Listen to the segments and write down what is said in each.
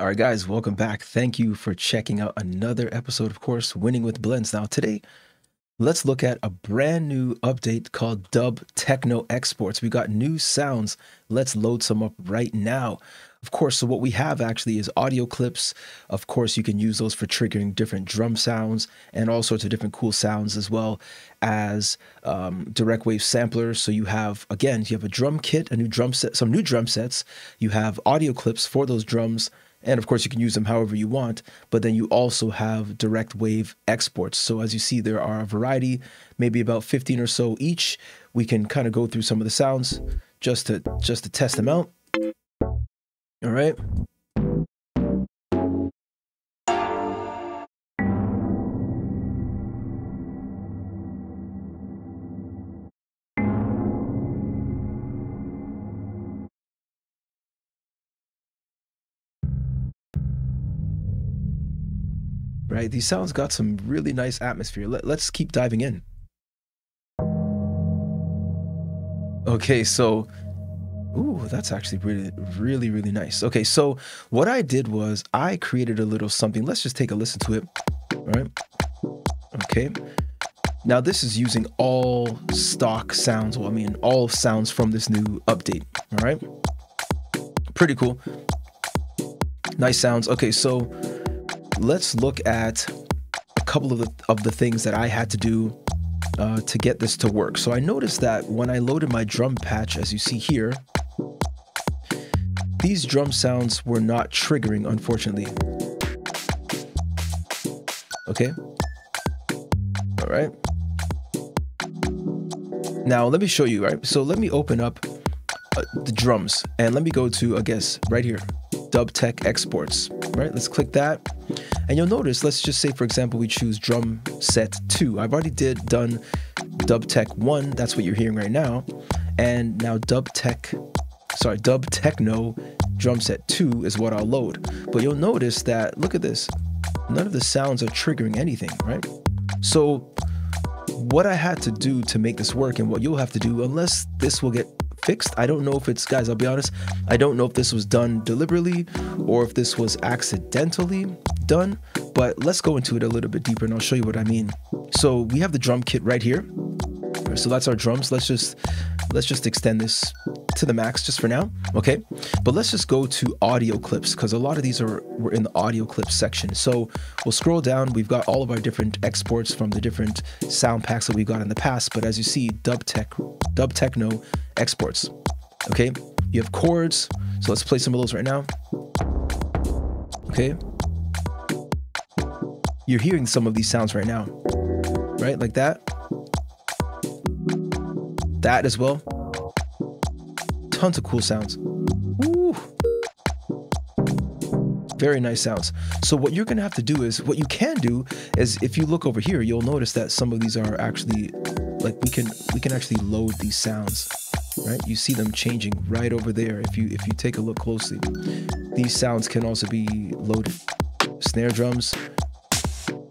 All right, guys, welcome back. Thank you for checking out another episode, of course, Winning with Blends. Now, today, let's look at a brand new update called Dub Techno Exports. We got new sounds. Let's load some up right now. Of course, so what we have actually is audio clips. Of course, you can use those for triggering different drum sounds and all sorts of different cool sounds as well as um, DirectWave samplers. So you have, again, you have a drum kit, a new drum set, some new drum sets. You have audio clips for those drums and of course, you can use them however you want, but then you also have DirectWave exports. So as you see, there are a variety, maybe about 15 or so each. We can kind of go through some of the sounds just to just to test them out. All right. Right? These sounds got some really nice atmosphere. Let, let's keep diving in. Okay, so, ooh, that's actually really, really, really nice. Okay, so what I did was I created a little something. Let's just take a listen to it. All right. Okay. Now this is using all stock sounds. Well, I mean, all sounds from this new update. All right. Pretty cool. Nice sounds. Okay, so let's look at a couple of the, of the things that I had to do uh, to get this to work. So I noticed that when I loaded my drum patch, as you see here, these drum sounds were not triggering, unfortunately. Okay. All right. Now let me show you, right? So let me open up uh, the drums and let me go to, I guess, right here, Dub Tech Exports, right? Let's click that. And you'll notice, let's just say, for example, we choose drum set two. I've already did done dub tech one. That's what you're hearing right now. And now dub tech, sorry, dub techno drum set two is what I'll load. But you'll notice that, look at this. None of the sounds are triggering anything, right? So what I had to do to make this work and what you'll have to do, unless this will get fixed. I don't know if it's, guys, I'll be honest, I don't know if this was done deliberately or if this was accidentally done, but let's go into it a little bit deeper and I'll show you what I mean. So we have the drum kit right here. So that's our drums. Let's just let's just extend this to the max just for now. Okay. But let's just go to audio clips because a lot of these are were in the audio clips section. So we'll scroll down. We've got all of our different exports from the different sound packs that we've got in the past. But as you see, dub tech, dub techno exports. Okay. You have chords. So let's play some of those right now. Okay. You're hearing some of these sounds right now, right? Like that that as well. Tons of cool sounds. Ooh. Very nice sounds. So what you're gonna have to do is, what you can do is, if you look over here, you'll notice that some of these are actually, like we can we can actually load these sounds, right? You see them changing right over there. If you if you take a look closely, these sounds can also be loaded. Snare drums,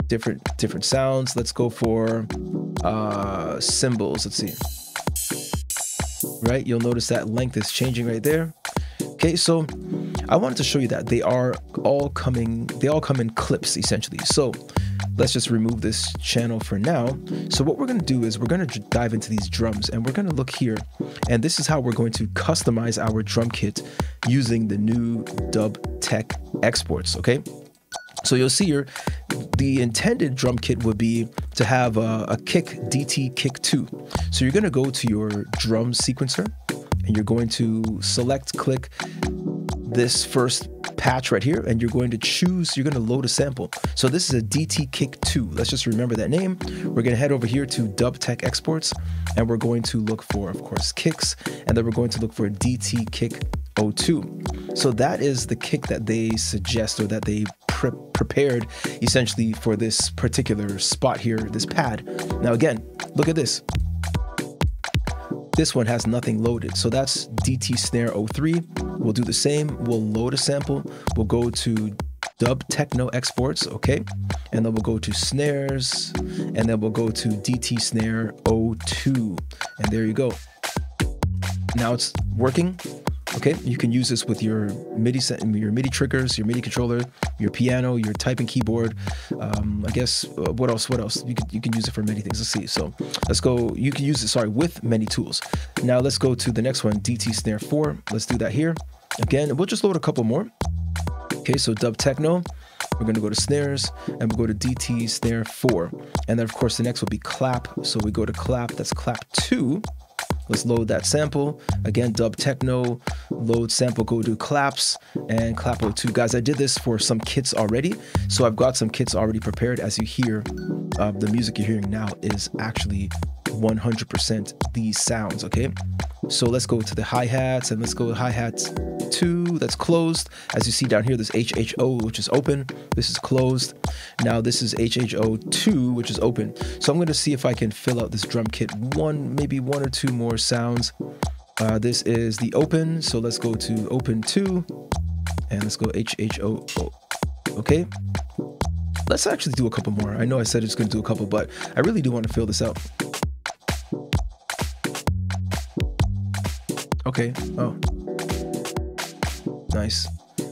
different different sounds. Let's go for uh, cymbals. Let's see right? You'll notice that length is changing right there. Okay, so I wanted to show you that they are all coming, they all come in clips essentially. So let's just remove this channel for now. So what we're gonna do is we're gonna dive into these drums and we're gonna look here. And this is how we're going to customize our drum kit using the new Dub Tech exports, okay? So you'll see here, the intended drum kit would be to have a, a kick DT kick 2. So you're going to go to your drum sequencer and you're going to select click this first patch right here and you're going to choose you're going to load a sample. So this is a dt kick 2 let's just remember that name. We're going to head over here to dub tech exports and we're going to look for of course kicks and then we're going to look for dt kick 02 so that is the kick that they suggest or that they pre prepared essentially for this particular spot here, this pad. Now again, look at this. This one has nothing loaded. So that's DT Snare 03. We'll do the same. We'll load a sample. We'll go to Dub Techno Exports, okay? And then we'll go to snares, and then we'll go to DT Snare 02. And there you go. Now it's working. Okay, you can use this with your MIDI set, your MIDI triggers, your MIDI controller, your piano, your typing keyboard. Um, I guess uh, what else? What else? You can you can use it for many things. Let's see. So let's go. You can use it. Sorry, with many tools. Now let's go to the next one. DT Snare Four. Let's do that here. Again, we'll just load a couple more. Okay, so dub techno. We're gonna go to snares and we'll go to DT snare four. And then of course the next will be clap. So we go to clap, that's clap two. Let's load that sample. Again, dub techno, load sample, go to claps and clap 02. Guys, I did this for some kits already. So I've got some kits already prepared. As you hear, uh, the music you're hearing now is actually 100% these sounds, okay? So let's go to the hi-hats and let's go hi-hats two that's closed. As you see down here, this HHO, which is open. This is closed. Now this is HHO2, which is open. So I'm gonna see if I can fill out this drum kit one, maybe one or two more sounds. Uh, this is the open. So let's go to open two and let's go HHO. Okay. Let's actually do a couple more. I know I said it's gonna do a couple, but I really do want to fill this out. Okay. Oh. Nice.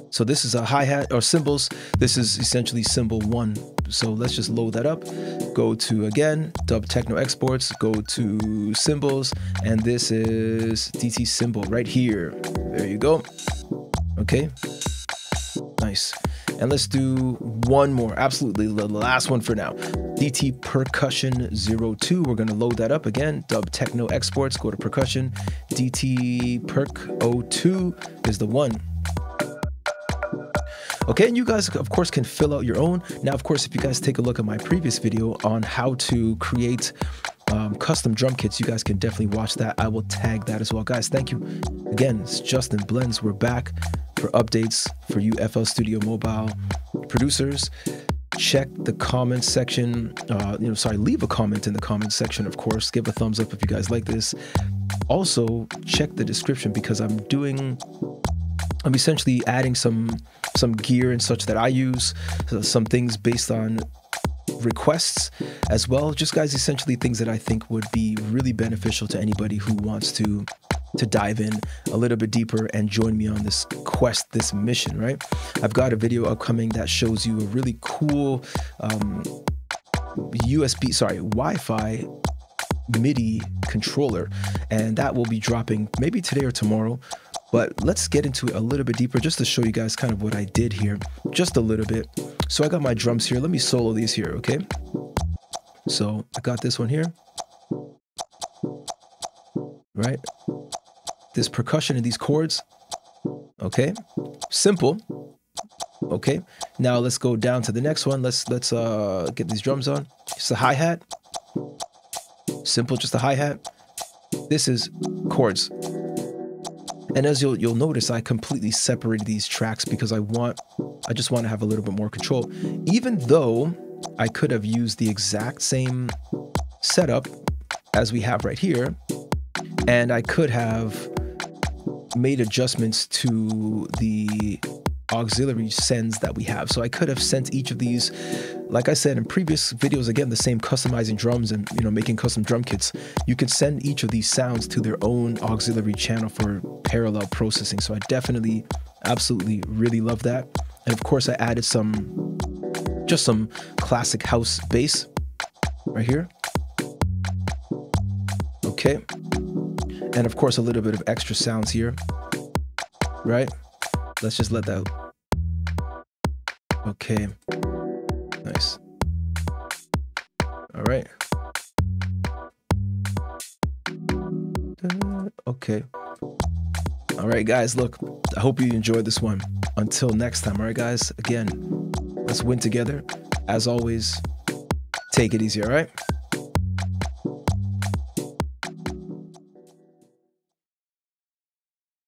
So this is a hi-hat or cymbals. This is essentially cymbal one. So let's just load that up. Go to again, dub techno exports, go to cymbals, and this is DT cymbal right here. There you go. Okay. Nice. And let's do one more. Absolutely the last one for now. DT Percussion 02. We're going to load that up again. Dub Techno Exports. Go to Percussion. DT Perc 02 is the one. Okay, and you guys, of course, can fill out your own. Now, of course, if you guys take a look at my previous video on how to create um, custom drum kits, you guys can definitely watch that. I will tag that as well. Guys, thank you. Again, it's Justin Blends. We're back for updates for you FL Studio Mobile producers. Check the comment section. Uh, you know, sorry, leave a comment in the comment section, of course. Give a thumbs up if you guys like this. Also, check the description because I'm doing I'm essentially adding some some gear and such that I use, some things based on requests as well. Just guys, essentially things that I think would be really beneficial to anybody who wants to to dive in a little bit deeper and join me on this quest, this mission, right? I've got a video upcoming that shows you a really cool um, USB, sorry, Wi-Fi MIDI controller, and that will be dropping maybe today or tomorrow. But let's get into it a little bit deeper just to show you guys kind of what I did here, just a little bit. So I got my drums here. Let me solo these here, okay? So I got this one here, right? This percussion and these chords, okay? Simple, okay? Now let's go down to the next one. Let's let's uh get these drums on. It's a hi-hat, simple, just a hi-hat. This is chords. And as you'll you'll notice, I completely separated these tracks because I want I just want to have a little bit more control. Even though I could have used the exact same setup as we have right here, and I could have made adjustments to the auxiliary sends that we have. So I could have sent each of these, like I said in previous videos, again, the same customizing drums and, you know, making custom drum kits. You could send each of these sounds to their own auxiliary channel for parallel processing. So I definitely, absolutely really love that. And of course I added some, just some classic house bass right here. Okay. And of course a little bit of extra sounds here, right? Let's just let that. Okay. Right. Uh, okay. All right, guys, look, I hope you enjoyed this one. Until next time, all right, guys, again, let's win together. As always, take it easy, all right?